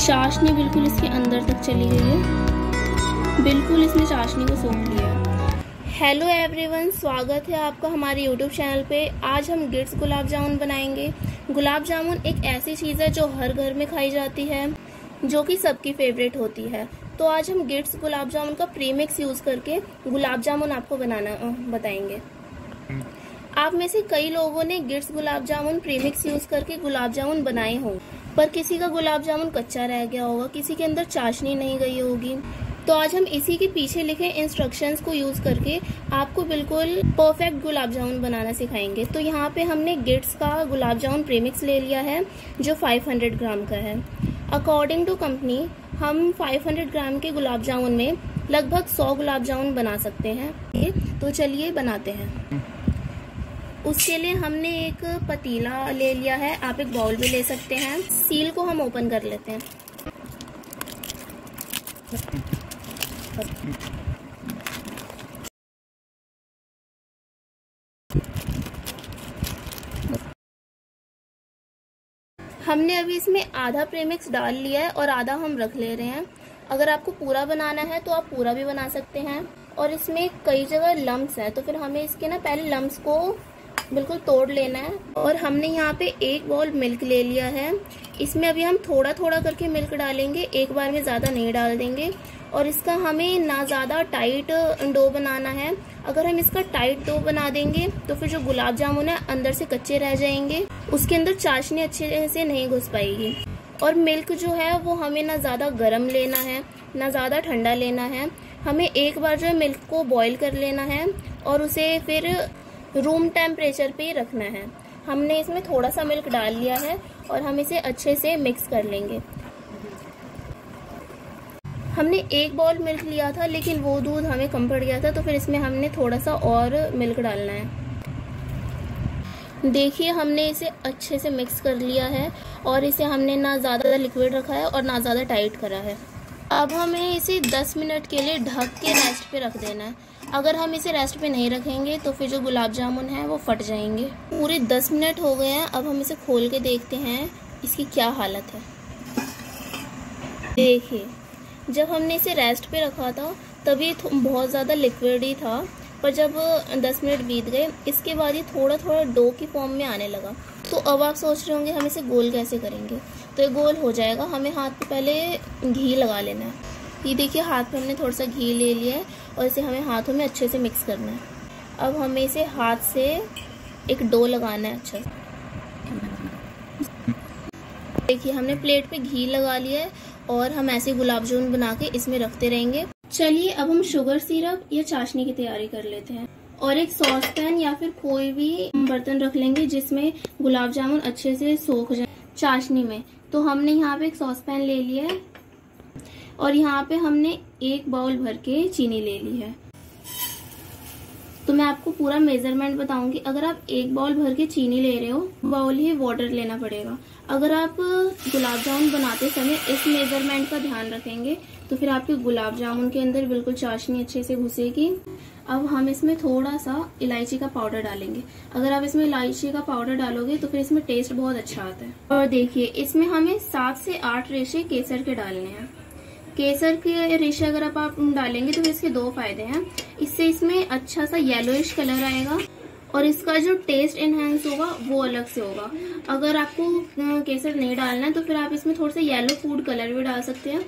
चाशनी बिल्कुल इसके अंदर तक चली गई है। बिल्कुल इसने चाशनी को सोख लिया हेलो एवरीवन स्वागत है आपका हमारे यूट्यूब चैनल पे। आज हम गिट्स गुलाब जामुन बनाएँगे। गुलाब जामुन एक ऐसी चीज़ है जो हर घर में खाई जाती है, जो कि सबकी फेवरेट होती है। तो आज हम गिट्स गुलाब जामुन का प्रीमिक्स यूज़ करके गुलाब जामुन आपको बनाना बताएँगे। आप में से कई लोगों ने गिट्स गुलाब जामुन प्रीमिक्स यूज़ करके गुलाब जामुन बनाए हों। पर किसी का गुलाब जामुन कच्चा रह गया होगा, किसी के अंदर चाशनी नहीं गई होगी। तो आज हम इसी के पीछे लिखे इंस्ट्रक्शंस को यूज़ करके आपको बिल्कुल परफेक्ट गुलाब जामुन बनाना सिखाएँगे। तो यहाँ पे हमने गिट्स का गुलाब जामुन प्रीमिक्स ले लिया है, जो 500 ग्राम का है। अकॉर्डिंग टू कंपनी हम 500 ग्राम के गुलाब जामुन में लगभग 100 गुलाब जामुन बना सकते हैं। तो चलिए बनाते हैं। उसके लिए हमने एक पतीला ले लिया है। आप एक बाउल भी ले सकते हैं। सील को हम ओपन कर लेते हैं। हमने अभी इसमें आधा प्रेमिक्स डाल लिया है और आधा हम रख ले रहे हैं। अगर आपको पूरा बनाना है तो आप पूरा भी बना सकते हैं। और इसमें कई जगह लम्ब्स हैं। तो फिर हमें इसके ना पहले लम्ब्स को बिल्कुल तोड़ लेना है। और हमने यहाँ पे एक बॉल मिल्क ले लिया है। इसमें अभी हम थोड़ा थोड़ा करके मिल्क डालेंगे, एक बार में ज़्यादा नहीं डाल देंगे। और इसका हमें ना ज़्यादा टाइट डो बनाना है। अगर हम इसका टाइट डो बना देंगे तो फिर जो गुलाब जामुन है, अंदर से कच्चे रह जाएँगे। उसके अंदर चाशनी अच्छे से नहीं घुस पाएगी। और मिल्क जो है, वो हमें ना ज़्यादा गर्म लेना है, ना ज़्यादा ठंडा लेना है। हमें एक बार जो है मिल्क को बॉईल कर लेना है। और उसे फिर रूम टेम्परेचर पे रखना है। हमने इसमें थोड़ा सा मिल्क डाल लिया है और हम इसे अच्छे से मिक्स कर लेंगे। हमने एक बॉल मिल्क लिया था, लेकिन वो दूध हमें कम पड़ गया था तो फिर इसमें हमने थोड़ा सा और मिल्क डालना है। देखिए, हमने इसे अच्छे से मिक्स कर लिया है और इसे हमने ना ज़्यादा लिक्विड रखा है और ना ज़्यादा टाइट करा है। अब हमें इसे 10 मिनट के लिए ढक के रेस्ट पे रख देना है। अगर हम इसे रेस्ट पे नहीं रखेंगे तो फिर जो गुलाब जामुन है, वो फट जाएँगे। पूरे दस मिनट हो गए हैं, अब हम इसे खोल के देखते हैं, इसकी क्या हालत है। देखिए, जब हमने इसे रेस्ट पे रखा था, तभी बहुत ज़्यादा लिक्विड ही था, पर जब 10 मिनट बीत गए, इसके बाद ये थोड़ा थोड़ा डो की फॉर्म में आने लगा। तो अब आप सोच रहे होंगे, हम इसे गोल कैसे करेंगे? तो ये गोल हो जाएगा, हमें हाथ पे पहले घी लगा लेना है। ये देखिए, हाथ पे हमने थोड़ा सा घी ले लिया है और इसे हमें हाथों में अच्छे से मिक्स करना है। अब हमें इसे हाथ से एक डो लगाना है अच्छा। देखिए, हमने प्लेट पे घी लगा लिया है और हम ऐसे गुलाब जामुन बना के इसमें रखते रहेंगे। चलिए, अब हम शुगर सिरप या चाशनी की तैयारी कर लेते हैं। और एक सॉस पैन या फिर कोई भी बर्तन रख लेंगे जिसमें गुलाब जामुन अच्छे से सोख जाए चाशनी में। तो हमने यहाँ पे एक सॉस पैन ले लिया है। और यहाँ पे हमने एक बाउल भर के चीनी ले ली है। तो मैं आपको पूरा मेज़रमेंट बताऊँगी। अगर आप एक बाउल भर के चीनी ले रहे हो, बाउल ही वाटर लेना पड़ेगा। अगर आप गुलाब जामुन बनाते समय इस मेज़रमेंट का ध्यान रखेंगे तो फिर आपके गुलाब जामुन के अंदर बिल्कुल चाशनी अच्छे से घुसेगी। अब हम इसमें थोड़ा सा इलायची का पाउडर डालेंगे। अगर आप इसमें इलायची का पाउडर डालोगे तो फिर इसमें टेस्ट बहुत अच्छा आता है। और देखिए, इसमें हमें सात से आठ रेशे केसर के डालने हैं। केसर के रेशे अगर आप, आप डालेंगे तो इसके दो फ़ायदे हैं। इससे इसमें अच्छा सा येलोइश कलर आएगा और इसका जो टेस्ट इनहेंस होगा वो अलग से होगा। अगर आपको केसर नहीं डालना है तो फिर आप इसमें थोड़ा सा येलो फ़ूड कलर भी डाल सकते हैं।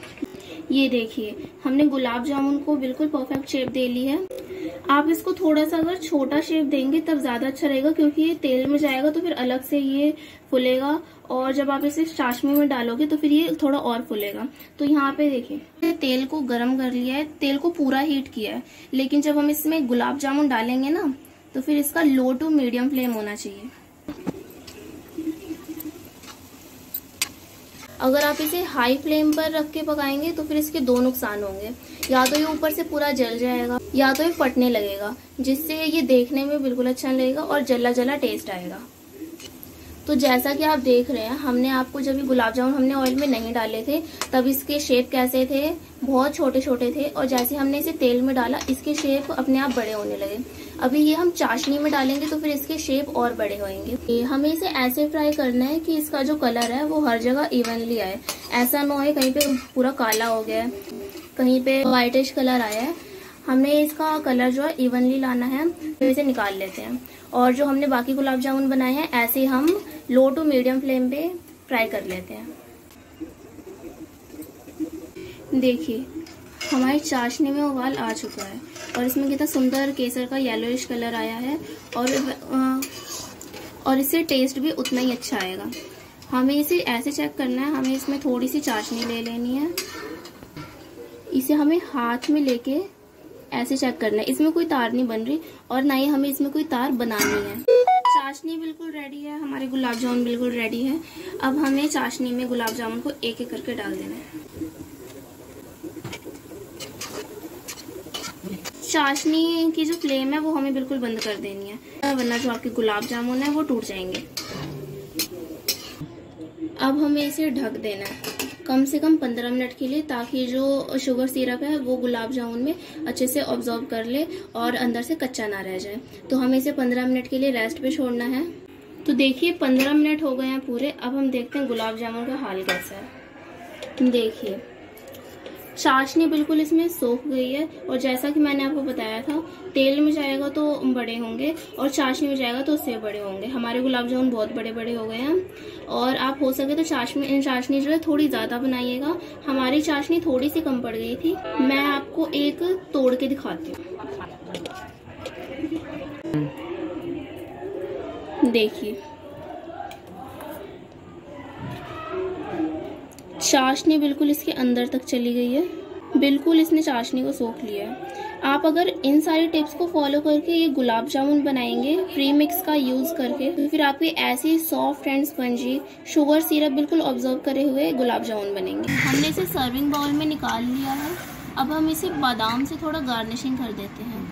ये देखिए, हमने गुलाब जामुन को बिल्कुल परफेक्ट शेप दे ली है। आप इसको थोड़ा सा अगर छोटा शेप देंगे, तब ज़्यादा अच्छा रहेगा, क्योंकि ये तेल में जाएगा तो फिर अलग से ये फूलेगा, और जब आप इसे चाशनी में डालोगे तो फिर ये थोड़ा और फूलेगा। तो यहाँ पे देखिए तेल को गर्म कर लिया है, तेल को पूरा हीट किया है। लेकिन जब हम इसमें गुलाब जामुन डालेंगे ना तो फिर इसका लो टू मीडियम फ्लेम होना चाहिए। अगर आप इसे हाई फ्लेम पर रख के पकाएँगे तो फिर इसके दो नुकसान होंगे। या तो ये ऊपर से पूरा जल जाएगा, या तो ये फटने लगेगा, जिससे ये देखने में बिल्कुल अच्छा नहीं लगेगा और जला जला टेस्ट आएगा। तो जैसा कि आप देख रहे हैं, हमने आपको जब ये गुलाब जामुन हमने ऑयल में नहीं डाले थे, तब इसके शेप कैसे थे? बहुत छोटे छोटे थे और जैसे हमने इसे तेल में डाला, इसके शेप अपने आप बड़े होने लगे। अभी ये हम चाशनी में डालेंगे तो फिर इसके शेप और बड़े होंगे हमें इसे ऐसे फ्राई करना है कि इसका जो कलर है, वो हर जगह इवनली आए। ऐसा ना हो कहीं पे पूरा काला हो गया है, कहीं पे व्हाइटिश कलर आया है। हमने इसका कलर जो है इवनली लाना है तो इसे निकाल लेते हैं। और जो हमने बाकी गुलाब जामुन बनाए हैं, ऐसे हम लो टू मीडियम फ्लेम पे फ्राई कर लेते हैं। देखिए, हमारी चाशनी में उबाल आ चुका है और इसमें कितना सुंदर केसर का येलोइश कलर आया है और और इससे टेस्ट भी उतना ही अच्छा आएगा। हमें इसे ऐसे चेक करना है, हमें इसमें थोड़ी सी चाशनी ले लेनी है। इसे हमें हाथ में लेके ऐसे चेक करना है। इसमें कोई तार नहीं बन रही और ना ही हमें इसमें कोई तार बनानी है। चाशनी बिल्कुल रेडी है। हमारे गुलाब जामुन बिल्कुल रेडी है। अब हमें चाशनी में गुलाब जामुन को एक एक करके डाल देना है। चाशनी की जो फ्लेम है, वो हमें बिल्कुल बंद कर देनी है। वरना जो आपके गुलाब जामुन है, वो टूट जाएँगे। अब हमें इसे ढक देना है। कम से कम पंद्रह मिनट के लिए ताकि जो शुगर सिरप है वो गुलाब जामुन में अच्छे से ऑब्जॉर्व कर ले और अंदर से कच्चा ना रह जाए। तो हमें इसे पंद्रह मिनट के लिए रेस्ट पे छोड़ना है। तो देखिए, पंद्रह मिनट हो गए हैं पूरे। अब हम देखते हैं गुलाब जामुन का हाल कैसा है। देखिए। चाशनी बिल्कुल इसमें सोख गई है और जैसा कि मैंने आपको बताया था, तेल में जाएगा तो बड़े होंगे और चाशनी में जाएगा तो उससे बड़े होंगे। हमारे गुलाब जामुन बहुत बड़े बड़े हो गए हैं और आप हो सके तो चाशनी चाशनी जो है थोड़ी ज़्यादा बनाइएगा। हमारी चाशनी थोड़ी सी कम पड़ गई थी। मैं आपको एक तोड़ के दिखाती हूँ। देखिए। चाशनी बिल्कुल इसके अंदर तक चली गई है। बिल्कुल इसने चाशनी को सोख लिया है। आप अगर इन सारी टिप्स को फॉलो करके ये गुलाब जामुन बनाएँगे प्री मिक्स का यूज़ करके तो फिर आपके ऐसी soft and spongy, sugar syrup बिल्कुल ऑब्ज़र्व करे हुए गुलाब जामुन बनेंगे। हमने इसे सर्विंग बाउल में निकाल लिया है। अब हम इसे बादाम से थोड़ा गार्निशिंग कर देते हैं।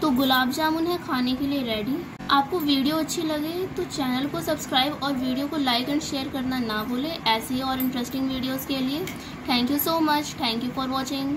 तो गुलाब जामुन है खाने के लिए रेडी आपको वीडियो अच्छी लगे तो चैनल को सब्सक्राइब और वीडियो को लाइक एंड शेयर करना ना भूलें। ऐसी और इंटरेस्टिंग वीडियोस के लिए। Thank you so much thank you for watching